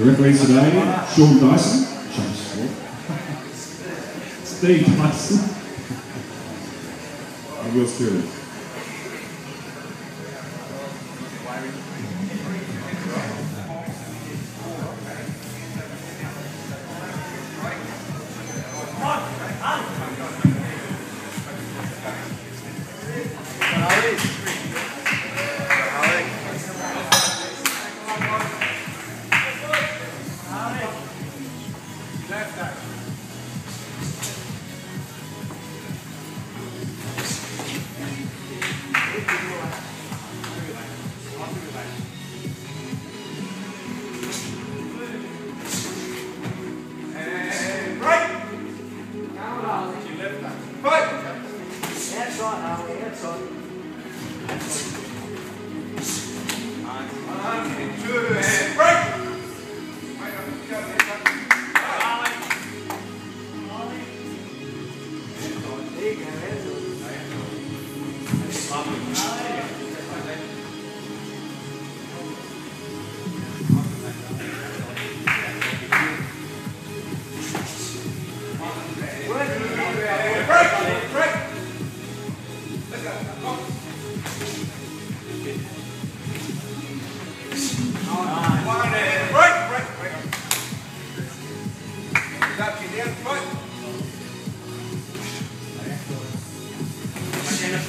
The referees today, Sean Dyson, Steve Dyson, and Will Stewart.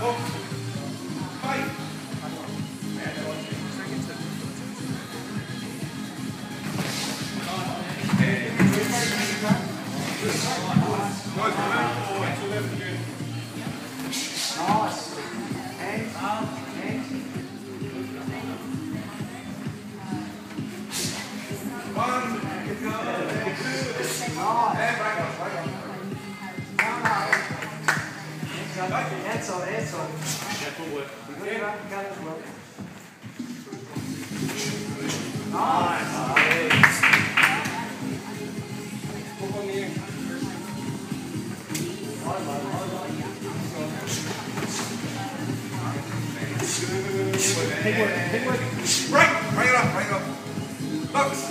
Bravo. Eso, eso. Nice. Poco bien. Big. Right, bring it up, bring it up. Books.